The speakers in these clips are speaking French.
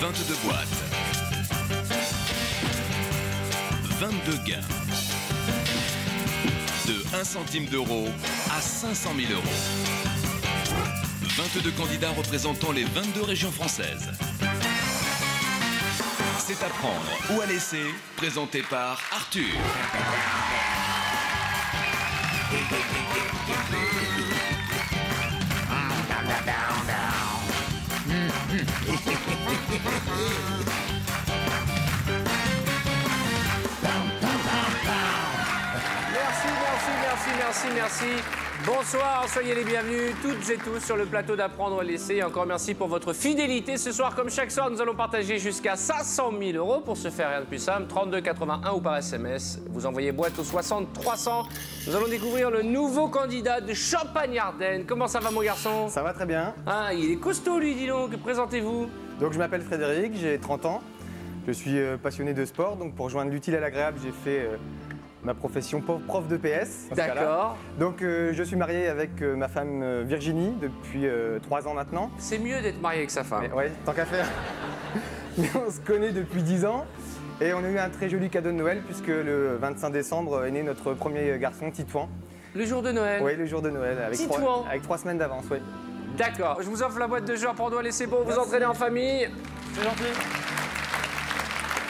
22 boîtes. 22 gains. De 1 centime d'euro à 500 000 euros. 22 candidats représentant les 22 régions françaises. C'est à prendre ou à laisser, présenté par Arthur. Merci, merci, merci, merci, merci. Bonsoir, soyez les bienvenus toutes et tous sur le plateau d'apprendre à laisser. Et encore merci pour votre fidélité. Ce soir, comme chaque soir, nous allons partager jusqu'à 500 000 euros. Pour ce faire, rien de plus simple, 32 81 ou par SMS. Vous envoyez boîte au 60 300. Nous allons découvrir le nouveau candidat de Champagne-Ardenne. Comment ça va, mon garçon? Ça va très bien. Ah, il est costaud, lui, dis donc. Présentez-vous? Donc je m'appelle Frédéric, j'ai 30 ans. Je suis euh, passionné de sport, donc pour joindre l'utile à l'agréable, j'ai fait euh, ma profession prof de PS. D'accord. Donc euh, je suis marié avec euh, ma femme euh, Virginie depuis 3 ans maintenant. C'est mieux d'être marié avec sa femme. Ouais, tant qu'à faire. Mais on se connaît depuis 10 ans. Et on a eu un très joli cadeau de Noël puisque le 25 décembre est né notre premier garçon, Titouan. Le jour de Noël. Oui, le jour de Noël, avec, Titouan. trois, avec trois semaines d'avance, oui. D'accord. Je vous offre la boîte de jeux pour doigt laisser pour vous entraîner en famille. C'est gentil.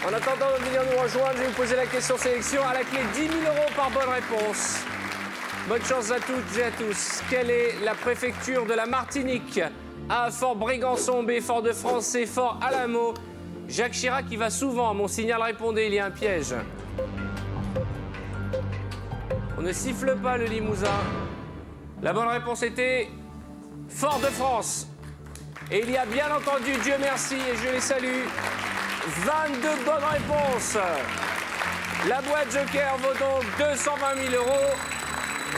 En attendant de venir nous rejoindre, je vais vous poser la question sélection à la clé 10 000 euros par bonne réponse. Bonne chance à toutes et à tous. Quelle est la préfecture de la Martinique? A. Fort Brégançon, B. Fort de France, C. Fort Alamo. Jacques Chirac y va souvent. Mon signal répondait, il y a un piège. On ne siffle pas le limousin. La bonne réponse était Fort de France. Et il y a bien entendu, Dieu merci, et je les salue, 22 bonnes réponses. La boîte Joker vaut donc 220 000 euros.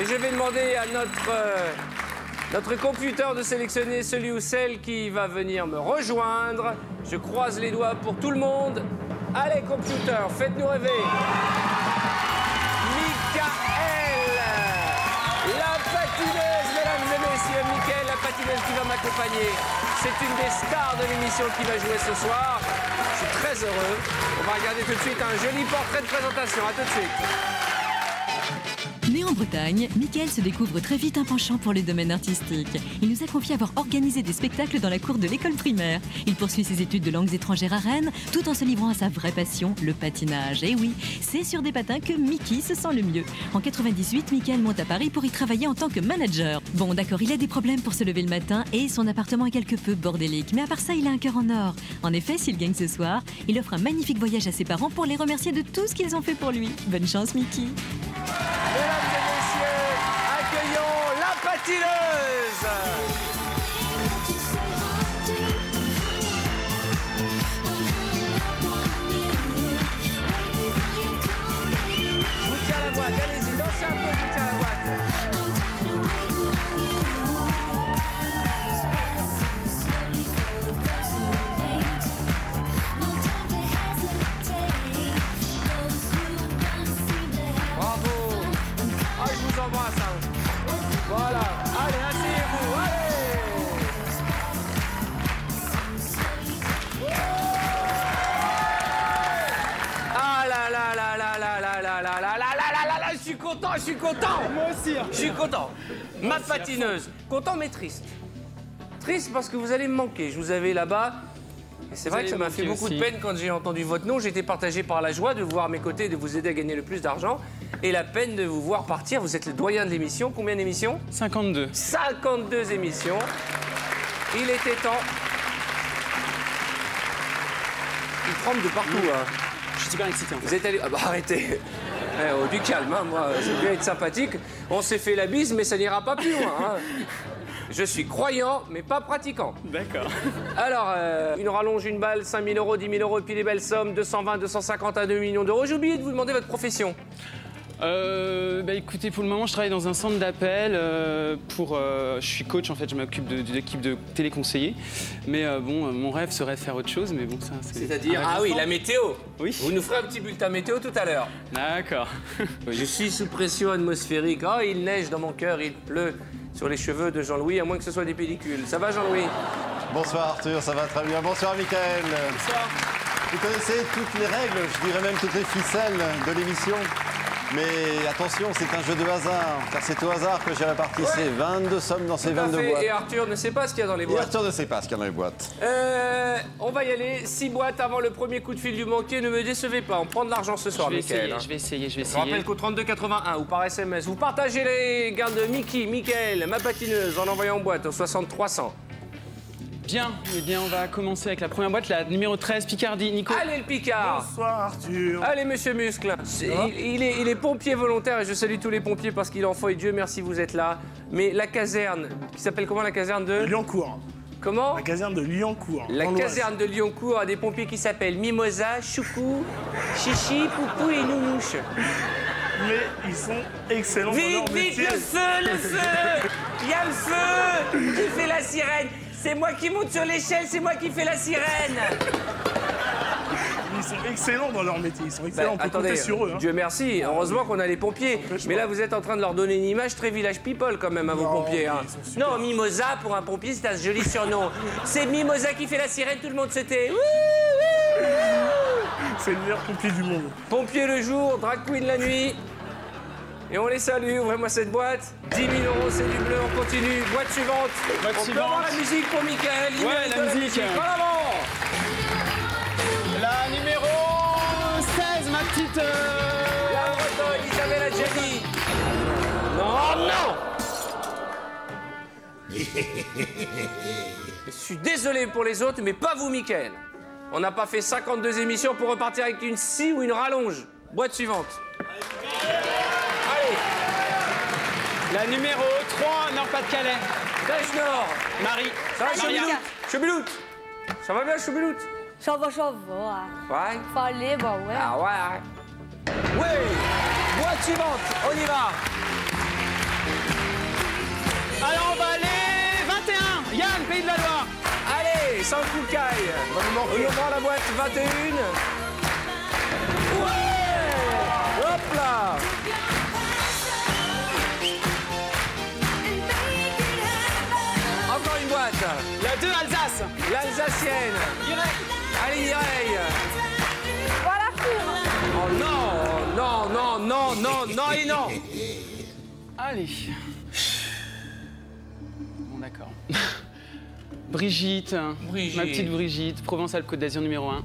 Et je vais demander à notre, euh, notre computer de sélectionner celui ou celle qui va venir me rejoindre. Je croise les doigts pour tout le monde. Allez, computer, faites-nous rêver. C'est une des stars de l'émission qui va jouer ce soir. Je suis très heureux. On va regarder tout de suite un joli portrait de présentation. À tout de suite. En Bretagne, Mickaël se découvre très vite un penchant pour les domaines artistiques. Il nous a confié avoir organisé des spectacles dans la cour de l'école primaire. Il poursuit ses études de langues étrangères à Rennes, tout en se livrant à sa vraie passion, le patinage. Et oui, c'est sur des patins que Mickey se sent le mieux. En 98, Mickaël monte à Paris pour y travailler en tant que manager. Bon, d'accord, il a des problèmes pour se lever le matin et son appartement est quelque peu bordélique. Mais à part ça, il a un cœur en or. En effet, s'il gagne ce soir, il offre un magnifique voyage à ses parents pour les remercier de tout ce qu'ils ont fait pour lui. Bonne chance, Mickey. mentirosa! Content, je suis content. Moi aussi. Je suis content. Ma patineuse. Content mais triste. Triste parce que vous allez me manquer. Je vous avais là-bas. Et c'est vrai que ça m'a fait beaucoup de peine quand j'ai entendu votre nom. J'étais partagé par la joie de vous voir à mes côtés et de vous aider à gagner le plus d'argent. Et la peine de vous voir partir. Vous êtes le doyen de l'émission. Combien d'émissions? 52. 52 émissions. Il était temps. Il tremble de partout. hein. Je suis super excité. En fait. Vous êtes allé. Ah bah arrêtez oh, Du calme, hein, moi, c'est bien être sympathique. On s'est fait la bise, mais ça n'ira pas plus loin. hein. Je suis croyant, mais pas pratiquant. D'accord. Alors, euh, une rallonge, une balle, 5 000 euros, 10 000 euros, et puis les belles sommes, 220, 250 à 2 millions d'euros. J'ai oublié de vous demander votre profession. Euh, bah écoutez, pour le moment, je travaille dans un centre d'appel. euh, pour, euh, je suis coach en fait, je m'occupe de, de l'équipe de téléconseillers. Mais euh, bon, euh, mon rêve serait de faire autre chose, mais bon, ça c'est. C'est-à-dire, ah oui, la météo. Oui. Vous nous ferez un petit bulletin météo tout à l'heure. D'accord. Je suis sous pression atmosphérique. Oh, il neige dans mon cœur, il pleut sur les cheveux de Jean-Louis, à moins que ce soit des pellicules. Ça va, Jean-Louis? Bonsoir Arthur, ça va très bien. Bonsoir Michael. Bonsoir. Vous connaissez toutes les règles, je dirais même toutes les ficelles de l'émission? Mais attention, c'est un jeu de hasard, car c'est au hasard que j'ai réparti ces 22 sommes dans ces Tout à 22 fait. boîtes. Et Arthur ne sait pas ce qu'il y a dans les Et boîtes. Arthur ne sait pas ce qu'il y a dans les boîtes. Euh, on va y aller. Six boîtes avant le premier coup de fil du banquier. Ne me décevez pas. On prend de l'argent ce Je soir, vais Mickaël. essayer, hein. je vais essayer, je vais Je rappelle essayer. qu'au 3281 ou par SMS, vous partagez les gains de Mickey, Michael, ma patineuse en envoyant en boîte au 6300. Bien, eh bien, on va commencer avec la première boîte, la numéro 13, Picardie. Nico. Allez le Picard Bonsoir Arthur. Allez monsieur Muscle il, il est, il est pompier volontaire et je salue tous les pompiers parce qu'il en faut et Dieu merci vous êtes là. Mais la caserne, qui s'appelle comment la caserne de? Lyoncourt. Comment? La caserne de Lyoncourt. La caserne de Lyoncourt a des pompiers qui s'appellent Mimosa, Choukou, Chichi, Poupou et Nounouche. Mais ils sont excellents dans Vite, leur vite, métier. le feu, le feu Il y a le feu Qui fait la sirène C'est moi qui monte sur l'échelle, c'est moi qui fais la sirène Ils sont excellents dans leur métier. Ils sont Bah, excellents. on peut attendez, compter sur eux. hein. Dieu merci, heureusement qu'on a les pompiers. Mais là, vous êtes en train de leur donner une image très village people quand même à vos pompiers. hein. Non, Mimosa, pour un pompier, c'est un joli surnom. c'est Mimosa qui fait la sirène, tout le monde se tait. C'est le meilleur pompier du monde. Pompier le jour, drag queen la nuit. Et on les salue, ouvrez-moi cette boîte. 10 000 euros, c'est du bleu, on continue. Boîte suivante. Boîte on peut suivante. avoir la musique pour Michael. il Ouais, la de musique. La numéro 16, ma petite. euh, La Bretonne, Isabelle Adjani. Non, non Je suis désolé pour les autres, mais pas vous, Michael. On n'a pas fait 52 émissions pour repartir avec une scie ou une rallonge. Boîte suivante. La numéro 3, Nord-Pas-de-Calais. Dèche Nord. Marie. Ça va, Maria. Choubilout Choubilout Ça va bien, Choubilout Chava, chava. Ouais. Fallait, bah ouais. Ah ouais. Ouais. Boîte suivante, on y va. Alors on va aller 21. Yann, Pays de la Loire. Allez, sans coup de caille. On ouvre la boîte 21. Ouais Hop là L'Alsacienne. Allez, Mireille. Voilà, Oh non, non, non, non, non, non et non. Allez. Bon, d'accord. Brigitte, Brigitte. ma petite Brigitte, Provence-Alpes-Côte d'Azur numéro 1.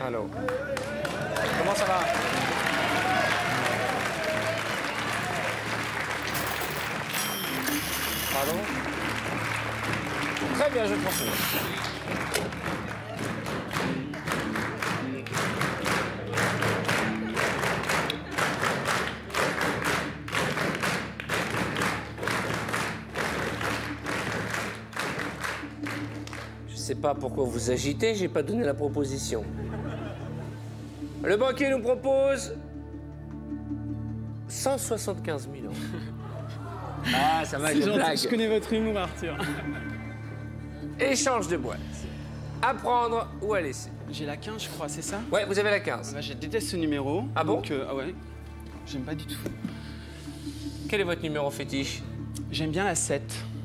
Allô. Comment ça va? Pardon Très bien, je. Je sais pas pourquoi vous agitez, j'ai pas donné la proposition. Le banquier nous propose 175 000 euros. Ah, ça va, je gentil, blague. je connais votre humour, Arthur. Échange de boîte. À prendre ou à laisser. J'ai la 15, je crois, c'est ça? Ouais, vous avez la 15. Bah, Je déteste ce numéro. Ah bon? Donc, euh, Ah ouais. J'aime pas du tout. Quel est votre numéro fétiche? J'aime bien la 7.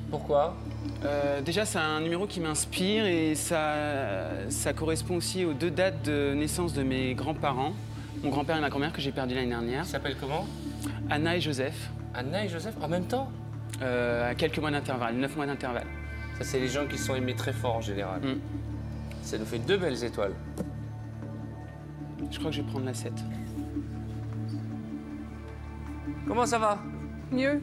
Pourquoi? Euh, déjà, c'est un numéro qui m'inspire et ça, ça correspond aussi aux deux dates de naissance de mes grands-parents. Mon grand-père et ma grand-mère que j'ai perdu l'année dernière. Il s'appelle comment? Anna et Joseph, Anna et Joseph en même temps? Euh, à quelques mois d'intervalle, 9 mois d'intervalle. Ça, c'est les gens qui sont aimés très fort en général. Mm. Ça nous fait deux belles étoiles. Je crois que je vais prendre la 7. Comment ça va? Mieux.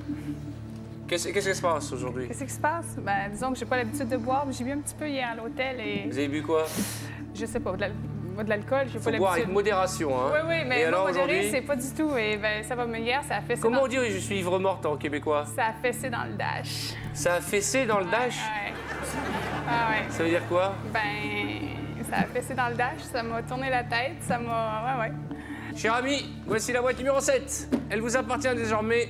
Qu'est-ce qu'est-ce qui se passe aujourd'hui? Qu'est-ce qui se passe? Ben, disons que j'ai pas l'habitude de boire. J'ai bu un petit peu hier à l'hôtel et Vous avez bu quoi? Je sais pas, de l'al- de l'alcool, j'ai Faut pas boire avec l'habitude. modération, hein Oui, oui, mais Et moi, alors modéré, aujourd'hui c'est pas du tout. Et ben, ça va, mais hier, ça a fessé Comment dans... on dit je suis ivre morte en québécois Ça a fessé dans le dash. Ça a fessé dans le dash Ouais. Ah ouais. Ça veut dire quoi? Ben, ça a fessé dans le dash, ça m'a tourné la tête, ça m'a... Ouais, ouais. Cher ami, voici la boîte numéro 7. Elle vous appartient désormais.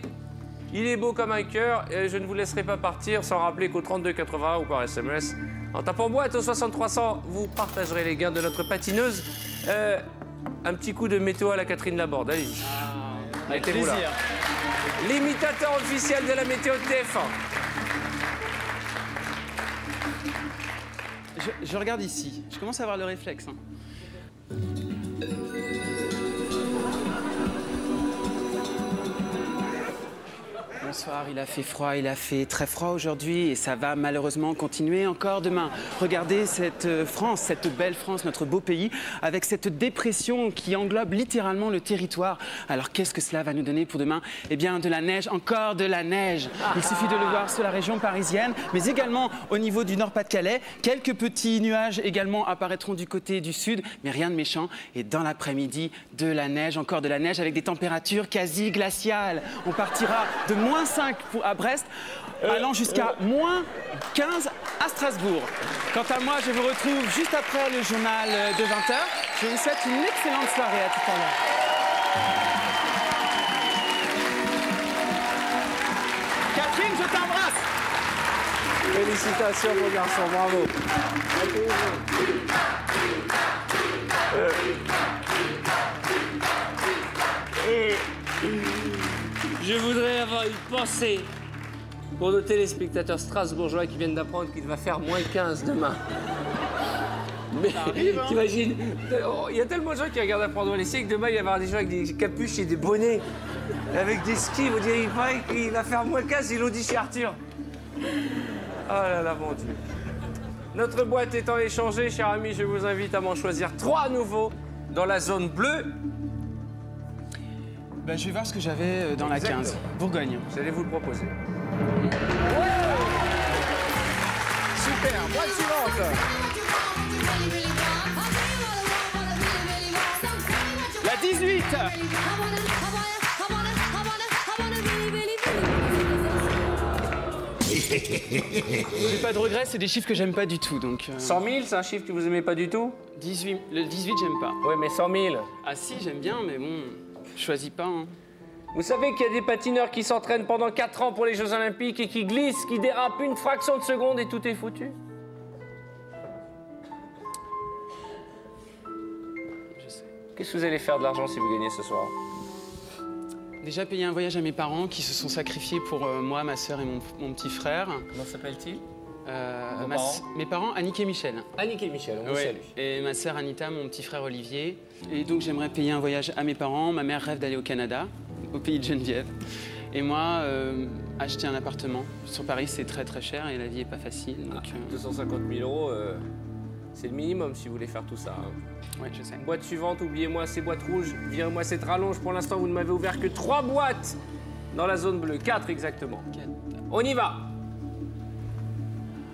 Il est beau comme un cœur et je ne vous laisserai pas partir sans rappeler qu'au 3280 ou par SMS, en tapant boîte au 6300, vous partagerez les gains de notre patineuse. Euh, un petit coup de météo à la Catherine Laborde, allez-y. Avec Mettez-vous là. plaisir. L'imitateur officiel de la météo de TF1. Je, je regarde ici. Je commence à avoir le réflexe. hein. Bonsoir, il a fait froid, il a fait très froid aujourd'hui et ça va malheureusement continuer encore demain. Regardez cette euh, France, cette belle France, notre beau pays, avec cette dépression qui englobe littéralement le territoire. Alors qu'est-ce que cela va nous donner pour demain? Eh bien de la neige, encore de la neige. Il suffit de le voir sur la région parisienne, mais également au niveau du Nord-Pas-de-Calais. Quelques petits nuages également apparaîtront du côté du sud, mais rien de méchant. Et dans l'après-midi, de la neige, encore de la neige avec des températures quasi glaciales. On partira de moins 5 pour- à Brest, allant jusqu'à moins 15 à Strasbourg. Quant à moi, je vous retrouve juste après le journal euh, de 20h. Je vous souhaite une excellente soirée. À tout à l'heure. Catherine, je t'embrasse Félicitations, mon garçon, bravo. Pensée pour nos téléspectateurs strasbourgeois qui viennent d'apprendre qu'il va faire moins 15 demain. Mais t'imagines, oh, il y a tellement de gens qui regardent apprendre à laisser que demain il va y avoir des gens avec des capuches et des bonnets, avec des skis. Vous dire, il paraît qu'il va faire moins 15, ils l'ont dit chez Arthur. Oh là là, mon Dieu. Notre boîte étant échangée, cher ami, je vous invite à m'en choisir trois nouveaux dans la zone bleue. Ben, je vais voir ce que j'avais euh, dans la 15. Bourgogne. J'allais vous le proposer. Super, boîte suivante. La 18 J'ai pas de regrets, c'est des chiffres que j'aime pas du tout, donc... euh, 100 000, c'est un chiffre que vous aimez pas du tout? 18, le 18, j'aime pas. Oui, mais 100 000. Ah si, j'aime bien, mais bon, je choisis pas. hein. Vous savez qu'il y a des patineurs qui s'entraînent pendant 4 ans pour les Jeux Olympiques et qui glissent, qui dérapent une fraction de seconde et tout est foutu Je sais. Qu'est-ce que vous allez faire de l'argent si vous gagnez ce soir? Déjà payer un voyage à mes parents qui se sont sacrifiés pour euh, moi, ma sœur et mon, mon petit frère. Comment s'appelle-t-il? Euh, ma parents Mes parents, Annick et Michel. Annick et Michel, on vous Ouais. salue. Et ma sœur Anita, mon petit frère Olivier. Et donc j'aimerais payer un voyage à mes parents. Ma mère rêve d'aller au Canada, au pays de Geneviève. Et moi, euh, acheter un appartement. Sur Paris, c'est très très cher et la vie est pas facile. Donc, euh, 250 000 euros, euh, c'est le minimum si vous voulez faire tout ça. hein. ouais, je sais. Boîte suivante, oubliez-moi ces boîtes rouges, virez-moi cette rallonge. Pour l'instant, vous ne m'avez ouvert que trois boîtes dans la zone bleue. Quatre exactement. On y va.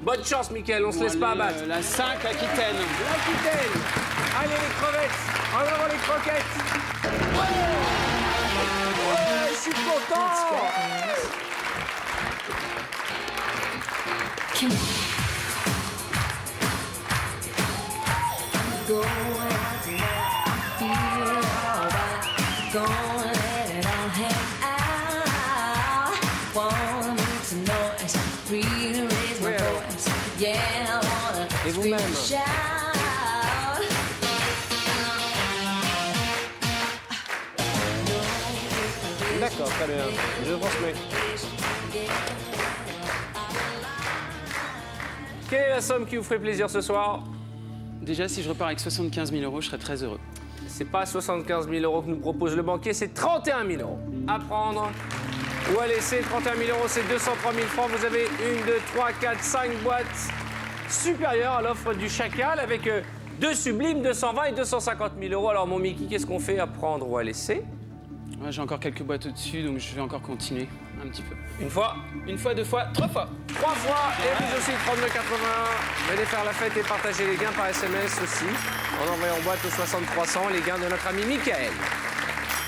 Bonne chance, Mickaël, on se laisse pas abattre. La 5 Aquitaine. L'Aquitaine. Allez, les crevettes. En avant les croquettes. Ouais. Ouais, je suis content Quelle est la somme qui vous ferait plaisir ce soir Déjà, si je repars avec 75 000 euros, je serais très heureux. C'est pas 75 000 euros que nous propose le banquier, c'est 31 000 euros. À prendre ou à laisser. 31 000 euros, c'est 203 000 francs. Vous avez une, deux, trois, quatre, cinq boîtes supérieures à l'offre du chacal avec euh, deux sublimes, 220 et 250 000 euros. Alors, mon Mickey, qu'est-ce qu'on fait à prendre ou à laisser? Ouais, J'ai encore quelques boîtes au-dessus, donc je vais encore continuer un petit peu. Une fois, Une fois, deux fois, trois fois. trois fois, et vous aussi 32,81. Venez faire la fête et partager les gains par SMS aussi, en envoyant en boîte au 6300 les gains de notre ami Michael.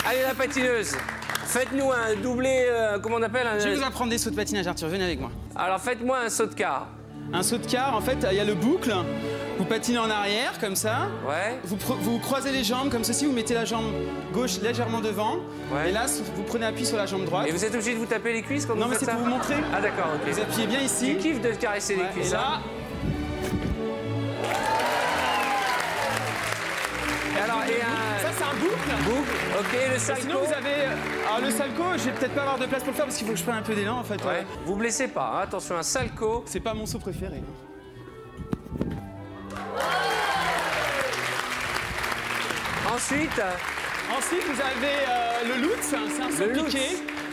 Allez, la patineuse, faites-nous un doublé, euh, comment on appelle un... Je vais vous apprendre des sauts de patinage, Arthur, venez avec moi. Alors, faites-moi un saut de car. Un saut de car, en fait, il y a le boucle. Vous patinez en arrière, comme ça. Ouais. Vous, croisez les jambes comme ceci, vous mettez la jambe gauche légèrement devant. Ouais. Et là, vous prenez appui sur la jambe droite. Et vous êtes obligé de vous taper les cuisses quand Non, vous mais faites c'est ça pour vous montrer. Ah, d'accord, ok. Vous appuyez bien Tu ici. kiffes de caresser les cuisses, et hein là, Et alors, et un... c'est un boucle. Boucle, ok, le salco. Sinon, vous avez. euh, Alors, le salco, je vais peut-être pas avoir de place pour le faire parce qu'il faut que je prenne un peu d'élan en fait. Ouais. Vous blessez pas, hein, attention, un salco. C'est pas mon saut préféré. Ensuite, Ensuite, vous avez euh, le loot, c'est un saut piqué.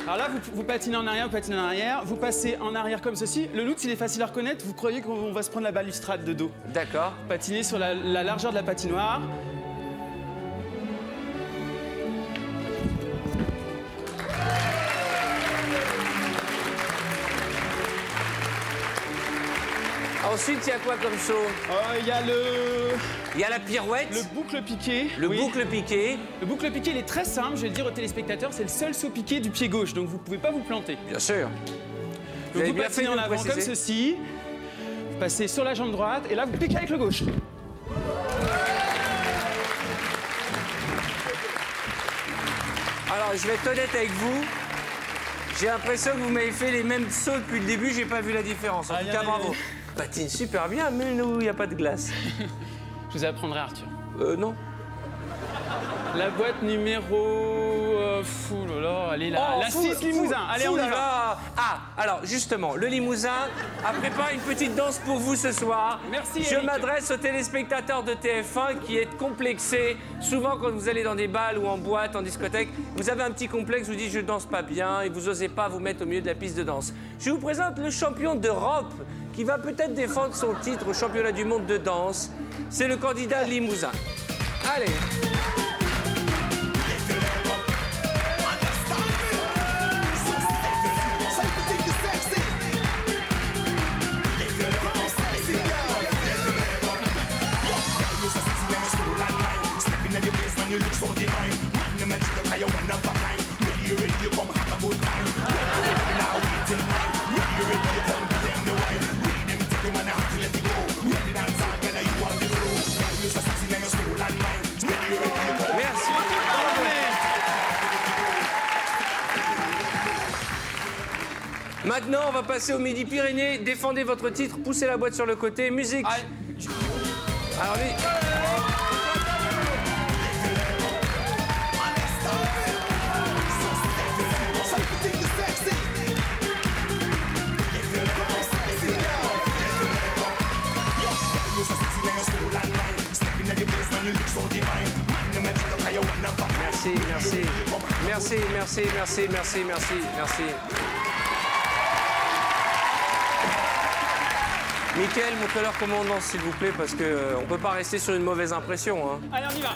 Alors là, vous, vous patinez en arrière, vous patinez en arrière, vous passez en arrière comme ceci. Le loot, il est facile à reconnaître. Vous croyez qu'on va se prendre la balustrade de dos. d'accord. Patiner sur la, la largeur de la patinoire. Ensuite, il y a quoi comme saut Euh, Il y a le, Il y a la pirouette, le boucle piqué. le Oui. boucle piqué. Le boucle piqué, il est très simple. Je vais le dire aux téléspectateurs, c'est le seul saut piqué du pied gauche, donc vous pouvez pas vous planter. Bien sûr. Vous fait de en avant comme ceci. Vous passez sur la jambe droite et là vous piquez avec le gauche. Alors, je vais être honnête avec vous. J'ai l'impression que vous m'avez fait les mêmes sauts depuis le début, j'ai pas vu la différence. En tout cas, bravo. Patine super bien, mais nous, il n'y a pas de glace. Je vous apprendrai Arthur. Euh, non. La boîte numéro. Euh, fou là là, elle est là. Oh, la fou, 6 fou, Limousin. Allez, fou on y là va. là. Ah, alors justement, le Limousin a préparé une petite danse pour vous ce soir. Merci, Je m'adresse aux téléspectateurs de TF1 qui êtes complexés. Souvent, quand vous allez dans des balles ou en boîte, en discothèque, vous avez un petit complexe, vous dites je danse pas bien et vous osez pas vous mettre au milieu de la piste de danse. Je vous présente le champion d'Europe qui va peut-être défendre son titre au championnat du monde de danse. C'est le candidat Limousin. Allez. Au Midi-Pyrénées. Défendez votre titre, poussez la boîte sur le côté. Musique. Ah, Alors, lui. Merci, merci. Merci, merci, merci, merci, merci, Mickaël, montrez-leur comment s'il vous plaît, parce qu'on ne peut pas rester sur une mauvaise impression. hein. Allez, on y va.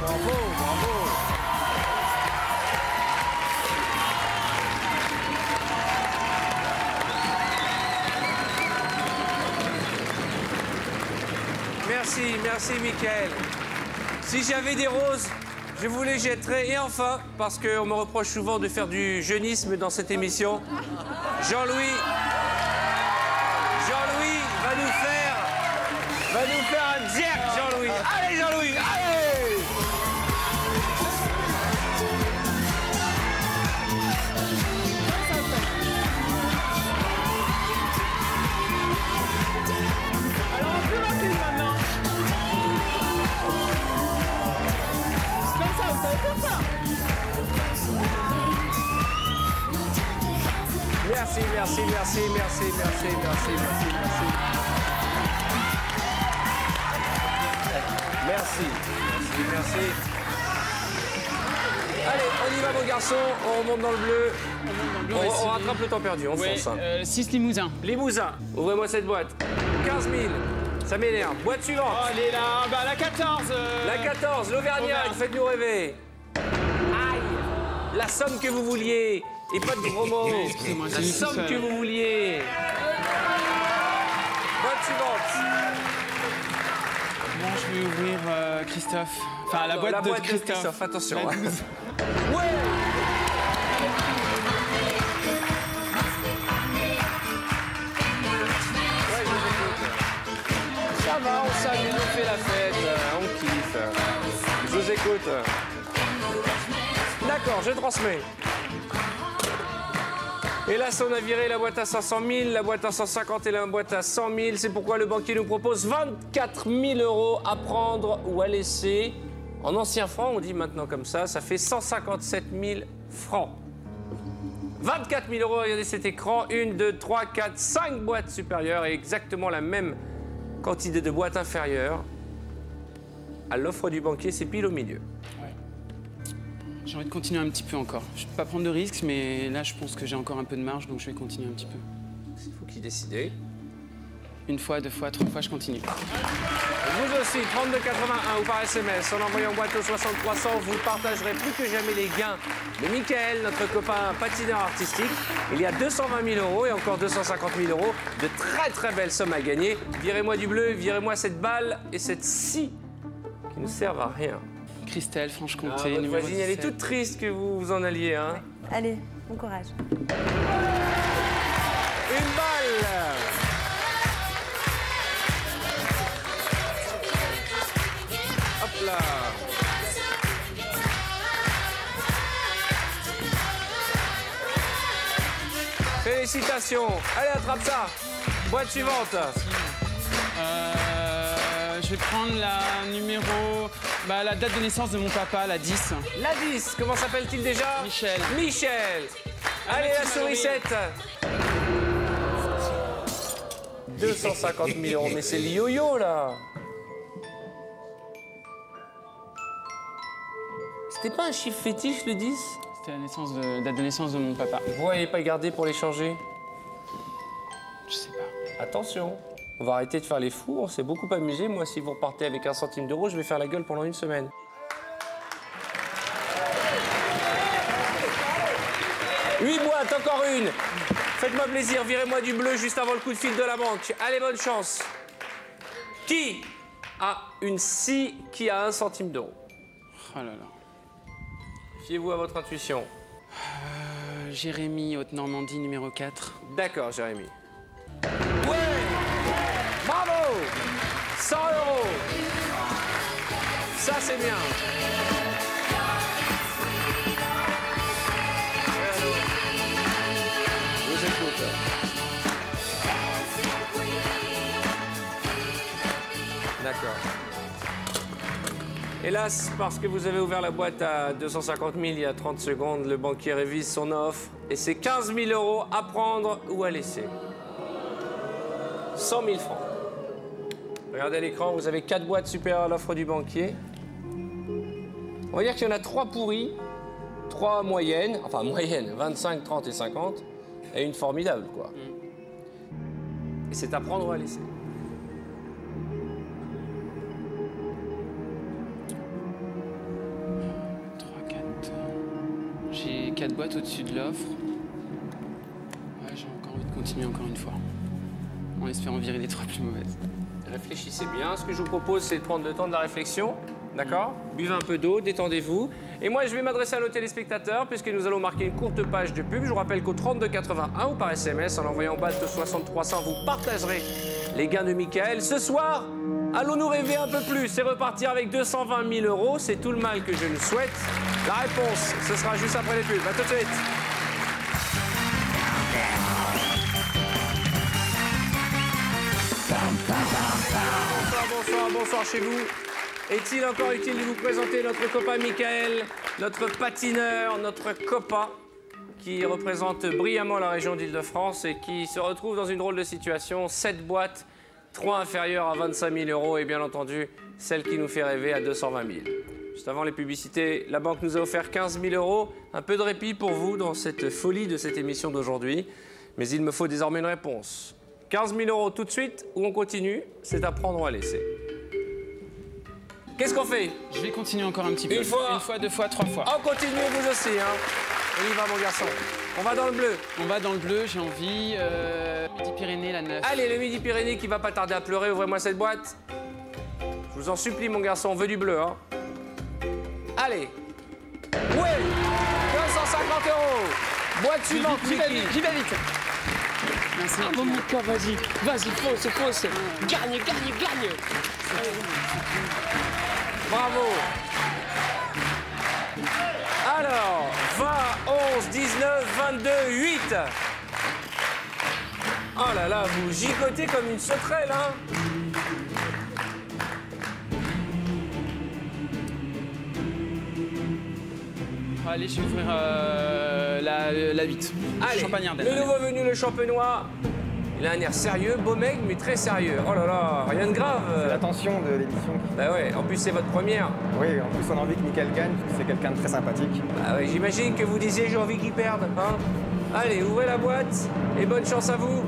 Bravo, bravo. Merci, merci, Mickaël. Si j'avais des roses, je vous les jetterais. Et enfin, parce qu'on me reproche souvent de faire du jeunisme dans cette émission, Jean-Louis. Jean-Louis va nous faire. va nous faire un jerk, Jean-Louis. Allez, Jean-Louis, allez merci, merci, merci, merci, merci, merci. Merci, merci. Allez, on y va, mon garçon. On remonte dans le bleu. On, rattrape le temps perdu. On Ouais, fonce. euh, 6 Limousin. Limousin, ouvrez-moi cette boîte. 15 000. Ça m'énerve. Boîte suivante. Oh, elle est là. Bah, la 14. euh, La 14, l'Auvergnat, faites-nous rêver. Aïe La somme que vous vouliez. Et pas de gros mots. La somme que vous vouliez. Boîte suivante. Bon, je vais ouvrir euh, Christophe. Enfin, la Non, boîte, la de, boîte de Christophe. Christophe, attention. Douze. Ouais Ouais, je vous écoute. Ça va, on s'amuse, on fait la fête, euh, on kiffe. Je vous écoute. D'accord, je transmets. Et là, on a viré la boîte à 500 000, la boîte à 150 et la boîte à 100 000. C'est pourquoi le banquier nous propose 24 000 euros à prendre ou à laisser. En anciens francs, on dit maintenant comme ça, ça fait 157 000 francs. 24 000 euros, regardez cet écran. Une, deux, trois, quatre, cinq boîtes supérieures et exactement la même quantité de boîtes inférieures. À l'offre du banquier, c'est pile au milieu. J'ai envie de continuer un petit peu encore. Je ne peux pas prendre de risques, mais là, je pense que j'ai encore un peu de marge, donc je vais continuer un petit peu. C'est vous qui décidez. Une fois, deux fois, trois fois, je continue. Vous aussi, 3281 ou par SMS, en envoyant boîte au 6300, vous partagerez plus que jamais les gains de Michael, notre copain patineur artistique. Il y a 220 000 euros et encore 250 000 euros de très très belles sommes à gagner. Virez-moi du bleu, virez-moi cette balle et cette scie qui ne servent à rien. Christelle, Ah, Franche-Comté, numéro voisine, elle est 17. toute triste que vous vous en alliez. Hein. Allez, bon courage. Une balle Hop là Félicitations Allez, attrape ça Boîte suivante je vais prendre la numéro... Bah, la date de naissance de mon papa, la 10. La 10, comment s'appelle-t-il déjà? Michel. Michel Allez, la sourisette 250 000 euros, mais c'est le yo-yo, là C'était pas un chiffre fétiche, le 10 C'était la naissance de, date de naissance de mon papa. Vous n'avez pas gardé pour l'échanger? Je sais pas. Attention, on va arrêter de faire les fous, on s'est beaucoup amusé. Moi, si vous repartez avec un centime d'euro, je vais faire la gueule pendant une semaine. Huit boîtes, encore une. Faites-moi plaisir, virez-moi du bleu juste avant le coup de fil de la banque. Allez, bonne chance. Qui a une scie qui a un centime d'euro? Oh là là. Fiez-vous à votre intuition. Euh, Jérémy, Haute-Normandie, numéro 4. D'accord, Jérémy. Ça, c'est bien. Je vous écoute. D'accord. Hélas, parce que vous avez ouvert la boîte à 250 000 il y a 30 secondes, le banquier révise son offre et c'est 15 000 euros à prendre ou à laisser. 100 000 francs. Regardez l'écran, vous avez 4 boîtes supérieures à l'offre du banquier. On va dire qu'il y en a 3 pourries, 3 moyennes, enfin moyennes, 25, 30 et 50, et une formidable, quoi. Et c'est à prendre ou à laisser. Trois, quatre. J'ai quatre boîtes au-dessus de l'offre. Ouais, j'ai encore envie de continuer encore une fois. En espérant virer les trois plus mauvaises. Réfléchissez bien. Ce que je vous propose, c'est de prendre le temps de la réflexion. D'accord Buvez un peu d'eau, détendez-vous. Et moi, je vais m'adresser à nos téléspectateurs, puisque nous allons marquer une courte page de pub. Je vous rappelle qu'au 3281 ou par SMS, en envoyant de 6300, vous partagerez les gains de Michael. Ce soir, allons-nous rêver un peu plus et repartir avec 220 000 euros? C'est tout le mal que je nous souhaite. La réponse, ce sera juste après les pubs. À tout de suite. Bonsoir, bonsoir, bonsoir chez vous. Est-il encore utile de vous présenter notre copain Michael, notre patineur, notre copain qui représente brillamment la région d'Île-de-France et qui se retrouve dans une drôle de situation? 7 boîtes, 3 inférieures à 25 000 euros et bien entendu celle qui nous fait rêver à 220 000. Juste avant les publicités, la banque nous a offert 15 000 euros. Un peu de répit pour vous dans cette folie de cette émission d'aujourd'hui. Mais il me faut désormais une réponse. 15 000 euros tout de suite ou on continue? C'est à prendre ou à laisser. Qu'est-ce qu'on fait? Je vais continuer encore un petit peu. Une fois. Une fois, deux fois, trois fois. On continue vous aussi, hein On y va mon garçon. On va dans le bleu. On va dans le bleu, j'ai envie. Euh, Midi-Pyrénées, la 9. Allez, le Midi-Pyrénées qui va pas tarder à pleurer, ouvrez-moi cette boîte. Je vous en supplie, mon garçon, on veut du bleu. Hein. Allez. Ouais 250 euros. Boîte suivante, J'y vais vite, j'y vais vite. Merci. Ah, mon Mika, vas-y. Vas-y, fausse, fausse. Gagne, gagne, gagne. Bravo. Alors, 20, 11, 19, 22, 8. Oh là là, vous gigotez comme une sauterelle, hein Allez, je vais ouvrir euh, la, la 8. Allez, Champagne Ardenne. le nouveau venu, le champenois. Il a un air sérieux, beau mec, mais très sérieux. Oh là là, rien de grave. C'est la tension de l'émission. Bah ouais, en plus c'est votre première. Oui, en plus on a envie que Michael gagne, parce que c'est quelqu'un de très sympathique. Bah ouais, j'imagine que vous disiez j'ai envie qu'il perde. Hein Allez, ouvrez la boîte et bonne chance à vous.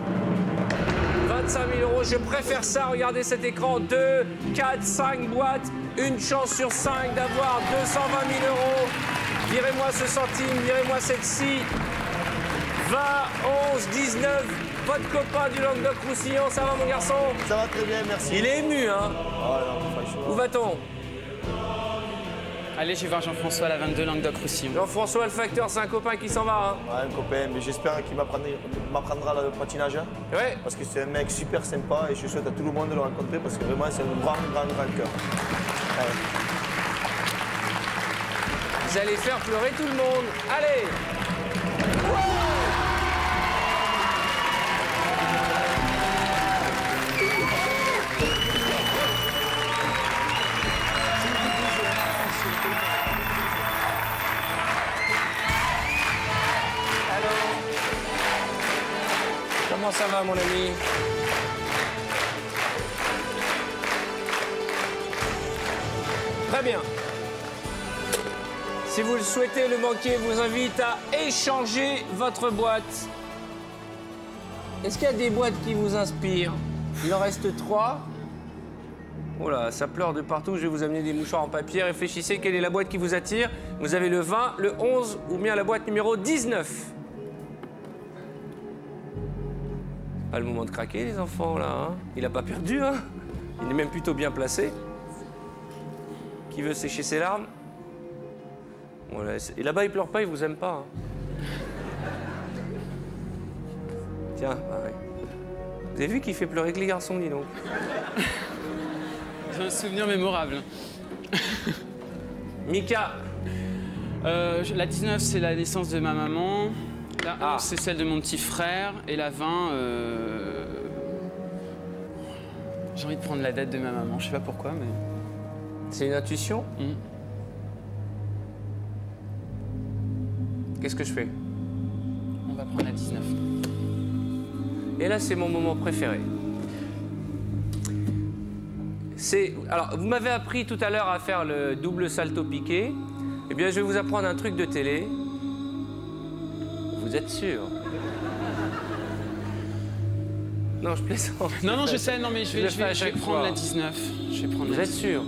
25 000 euros, je préfère ça. Regardez cet écran. 2, 4, 5 boîtes. Une chance sur 5 d'avoir 220 000 euros. Virez-moi ce centime, virez-moi cette scie. 20, 11, 19. Votre copain du Languedoc-Roussillon, ça va mon garçon Ça va très bien, merci. Il est ému, hein Où va-t-on Allez, je vais voir Jean-François, la 22 Languedoc-Roussillon. Jean-François le facteur, c'est un copain qui s'en va. Hein Ouais, un copain, mais j'espère qu'il m'apprendra m'apprendra le patinage. hein, ouais. Parce que c'est un mec super sympa et je souhaite à tout le monde de le rencontrer parce que vraiment c'est un grand, grand, grand cœur. Ouais. Vous allez faire pleurer tout le monde. Allez ça va mon ami Très bien. Si vous le souhaitez, le banquier vous invite à échanger votre boîte. Est-ce qu'il y a des boîtes qui vous inspirent? Il en reste trois. Oh là, ça pleure de partout. Je vais vous amener des mouchoirs en papier. Réfléchissez, quelle est la boîte qui vous attire? Vous avez le 20, le 11 ou bien la boîte numéro 19. Pas le moment de craquer, les enfants, là. hein. Il n'a pas perdu, hein Il est même plutôt bien placé. Qui veut sécher ses larmes? Et là-bas, il pleure pas, il vous aime pas. hein. Tiens, pareil. Vous avez vu qu'il fait pleurer que les garçons, dis donc. J'ai un souvenir mémorable. Mika, Euh, la 19, c'est la naissance de ma maman. La 11, Ah. c'est celle de mon petit frère. Et la 20, euh, j'ai envie de prendre la date de ma maman. Je sais pas pourquoi, mais. c'est une intuition Mm. Qu'est-ce que je fais? On va prendre la 19. Et là, c'est mon moment préféré. C'est. Alors, vous m'avez appris tout à l'heure à faire le double salto piqué. Eh bien, je vais vous apprendre un truc de télé. Vous êtes sûr? Non, je plaisante. Non, non, je sais, non, mais je vais, je vais, je vais chaque prendre fois. la 19. Je vais prendre Vous la êtes 19. sûr?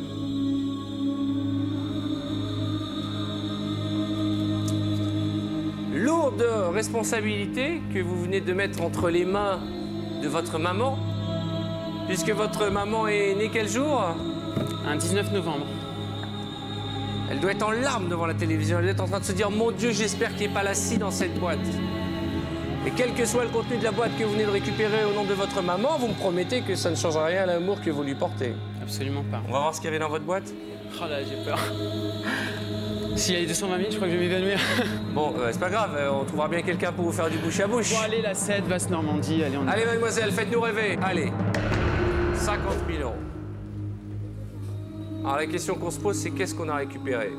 Lourde responsabilité que vous venez de mettre entre les mains de votre maman, puisque votre maman est née quel jour? Un 19 novembre. Doit être en larmes devant la télévision, elle doit être en train de se dire Mon Dieu, j'espère qu'il n'y ait pas la scie dans cette boîte. Et quel que soit le contenu de la boîte que vous venez de récupérer au nom de votre maman, vous me promettez que ça ne changera rien à l'amour que vous lui portez. Absolument pas. On va voir ce qu'il y avait dans votre boîte. Oh là, j'ai peur. S'il y a les 220 000, je crois que je vais m'évanouir. Bon, euh, c'est pas grave, euh, on trouvera bien quelqu'un pour vous faire du bouche à bouche. Bon, allez, la 7, Basse Normandie, allez, on. Allez, mademoiselle, faites-nous rêver. Allez. 50 000 euros. Alors, la question qu'on se pose, c'est qu'est-ce qu'on a récupéré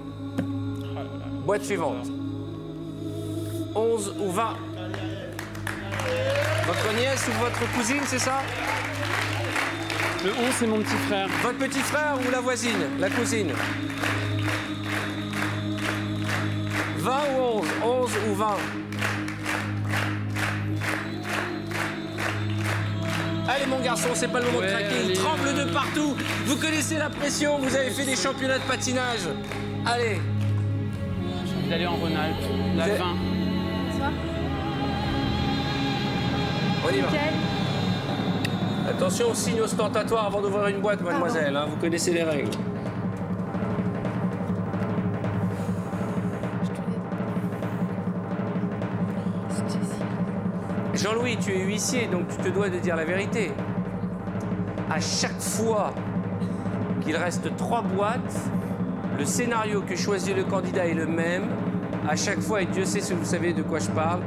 Boîte suivante. 11 ou 20 Votre nièce ou votre cousine, c'est ça Le 11, c'est mon petit frère. Votre petit frère ou la voisine La cousine 20 ou 11 11 ou 20 Allez mon garçon, c'est pas le moment de craquer, il allez. tremble de partout. Vous connaissez la pression, vous avez fait des championnats de patinage. Allez, J'ai envie d'aller en Rhône-Alpes. La 20. on y va. Nickel. Attention au signe ostentatoire avant d'ouvrir une boîte, mademoiselle. hein, vous connaissez les règles. Jean-Louis, tu es huissier, donc tu te dois de dire la vérité. À chaque fois qu'il reste trois boîtes, le scénario que choisit le candidat est le même. À chaque fois, et Dieu sait si vous savez de quoi je parle,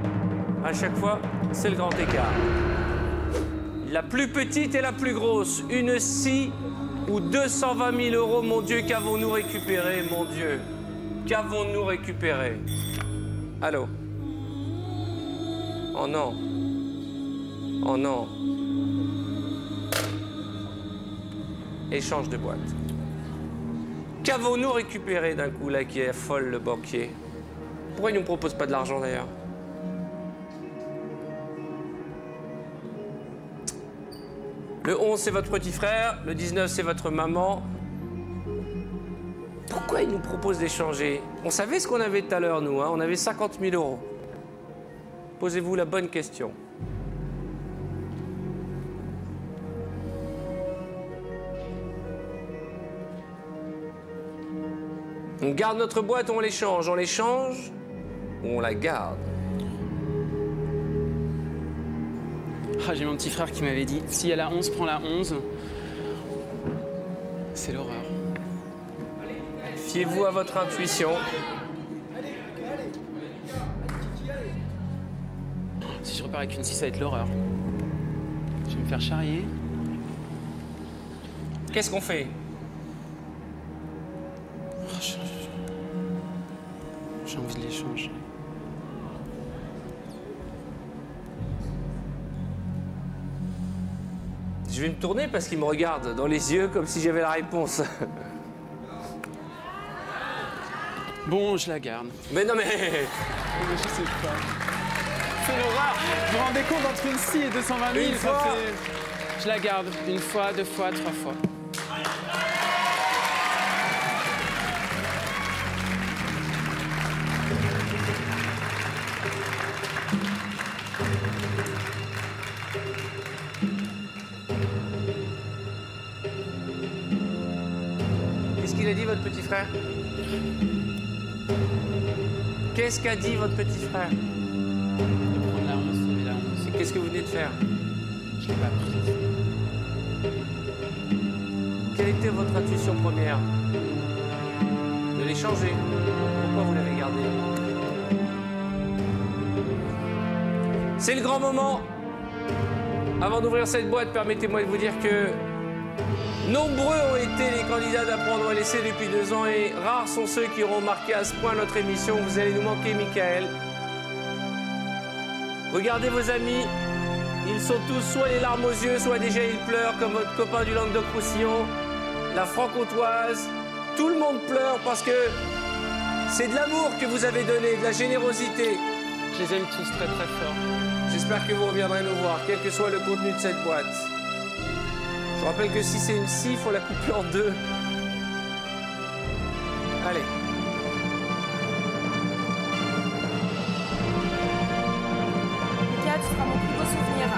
à chaque fois, c'est le grand écart. La plus petite et la plus grosse, une scie ou 220 000 euros, mon Dieu, qu'avons-nous récupéré, mon Dieu? Qu'avons-nous récupéré? Allô? Oh non Oh non Échange de boîte. Qu'avons-nous récupéré d'un coup là qui est folle le banquier? Pourquoi il ne nous propose pas de l'argent d'ailleurs? Le 11 c'est votre petit frère, le 19 c'est votre maman. Pourquoi il nous propose d'échanger? On savait ce qu'on avait tout à l'heure nous, hein on avait 50 000 euros. Posez-vous la bonne question. On garde notre boîte ou on l'échange On l'échange ou on la garde Ah, J'ai mon petit frère qui m'avait dit si elle a 11, prends la 11. C'est l'horreur. Fiez-vous à votre intuition. Si je repars avec une 6, ça va être l'horreur. Je vais me faire charrier. Qu'est-ce qu'on fait? Je vais me tourner parce qu'il me regarde dans les yeux comme si j'avais la réponse. Bon, je la garde. Mais non mais... Je sais pas. C'est l'horreur. Vous vous rendez compte entre une scie et 220 000 Une fois. Je la garde. Une fois, deux fois, trois fois. Qu'il a dit votre petit frère? Qu'est-ce qu'a dit votre petit frère? De prendre la 11, il y avait la 11. Et qu'est-ce que vous venez de faire? Je l'ai pas prise. Quelle était votre intuition première? De l'échanger. Pourquoi vous l'avez gardé? C'est le grand moment. Avant d'ouvrir cette boîte, permettez-moi de vous dire que nombreux ont été les candidats d'apprendre à laisser depuis deux ans et rares sont ceux qui auront marqué à ce point notre émission. Vous allez nous manquer, Michael. Regardez vos amis. Ils sont tous soit les larmes aux yeux, soit déjà ils pleurent, comme votre copain du Languedoc-Roussillon, la franc-comtoise. Tout le monde pleure parce que c'est de l'amour que vous avez donné, de la générosité. Je les aime tous très très fort. J'espère que vous reviendrez nous voir, quel que soit le contenu de cette boîte. Je vous rappelle que si c'est une scie, il faut la couper en deux. Allez. Mika, tu seras mon plus beau souvenir.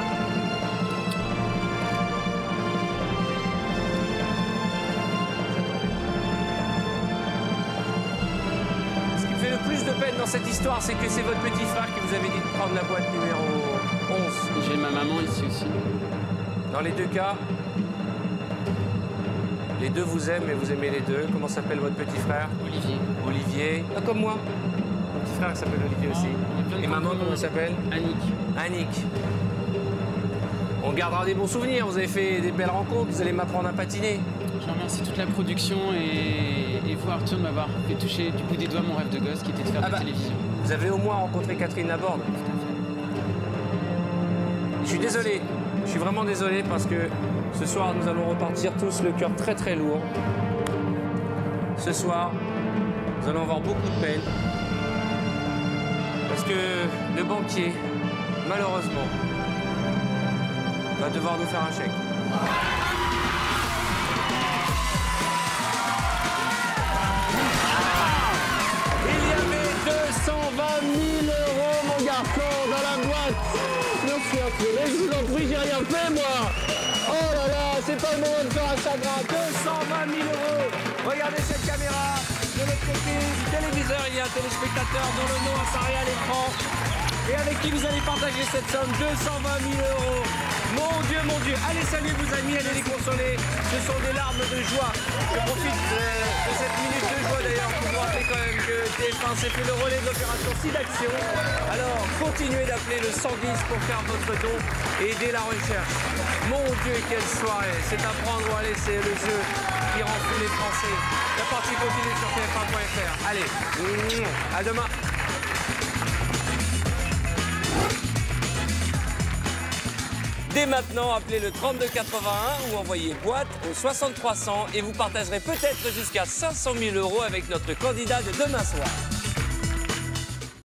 Ce qui me fait le plus de peine dans cette histoire, c'est que c'est votre petit frère qui vous avait dit de prendre la boîte numéro 11. J'ai ma maman ici aussi. Dans les deux cas, les deux vous aiment et vous aimez les deux. Comment s'appelle votre petit frère Olivier. Olivier. Ah, comme moi. Mon petit frère s'appelle Olivier aussi. Et maman, comment elle s'appelle Annick. Annick. On gardera des bons souvenirs. Vous avez fait des belles rencontres. Vous allez m'apprendre à patiner. Je remercie toute la production et, et vous, Arthur, de m'avoir fait toucher du bout des doigts mon rêve de gosse qui était de faire Ah de la bah. télévision. Vous avez au moins rencontré Catherine Laborde. Tout à fait. Je suis désolé. Je suis vraiment désolé parce que ce soir, nous allons repartir tous le cœur très très lourd. Ce soir, nous allons avoir beaucoup de peine. Parce que le banquier, malheureusement, va devoir nous faire un chèque. Le moment de faire un chagrin 220 000 euros. Regardez cette caméra De l'autre du téléviseur, il y a un téléspectateur dont le nom apparaît à l'écran et avec qui vous allez partager cette somme, 220 000 euros. Mon Dieu, mon Dieu. Allez, saluer vos amis, allez les consoler. Ce sont des larmes de joie. Je profite de, cette minute de joie d'ailleurs pour vous rappeler quand même que TF1 s'est le relais de l'opération SIDAction. Alors, continuez d'appeler le 110 pour faire votre don et aider la recherche. Mon Dieu, quelle soirée. C'est à prendre ou à laisser le jeu qui rend fou les Français. La partie continue sur TF1.fr. Allez, à demain. Dès maintenant, appelez le 3281 ou envoyez boîte au 6300 et vous partagerez peut-être jusqu'à 500 000 euros avec notre candidat de demain soir.